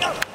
Go!